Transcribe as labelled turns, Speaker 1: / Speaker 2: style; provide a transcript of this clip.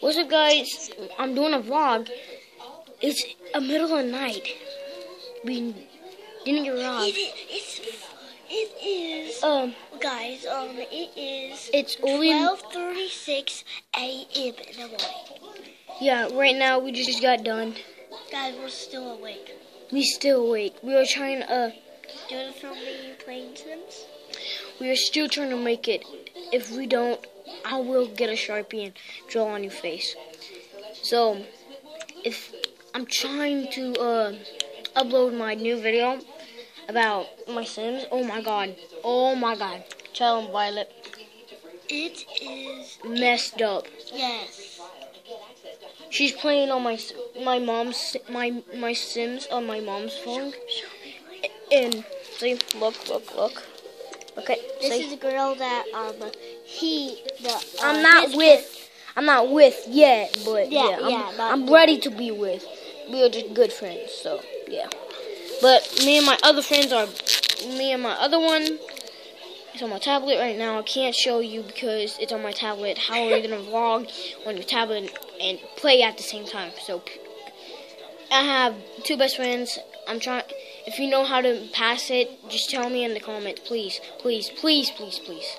Speaker 1: What's up, guys? I'm doing a vlog. It's a middle of the night. We didn't get robbed.
Speaker 2: It, it's, it is,
Speaker 1: Um,
Speaker 2: guys, um, it is
Speaker 1: it's only
Speaker 2: 12.36 a.m. in the morning.
Speaker 1: yeah. Right now, we just got done.
Speaker 2: Guys, we're still awake.
Speaker 1: We still awake. We are trying. Uh,
Speaker 2: Doing filming playing Sims?
Speaker 1: we are still trying to make it. If we don't, I will get a sharpie and draw on your face. So, if I'm trying to uh, upload my new video about my Sims. Oh my god. Oh my god. Child and Violet
Speaker 2: It is,
Speaker 1: messed up.
Speaker 2: yes.
Speaker 1: She's playing on my my mom's my my Sims on my mom's phone. And see, look, look, look. Okay,
Speaker 2: This
Speaker 1: see.
Speaker 2: is a girl that, um, he, the, uh,
Speaker 1: I'm not with. I'm not with yet, but
Speaker 2: Yeah,
Speaker 1: yeah, I'm,
Speaker 2: yeah,
Speaker 1: I'm ready to be with. We are just good friends, so yeah. But me and my other friends are. Me and my other one. It's on my tablet right now. I can't show you because it's on my tablet. How are you gonna vlog on your tablet and play at the same time? So I have two best friends. I'm trying. If you know how to pass it, just tell me in the comments, please, please, please, please, please.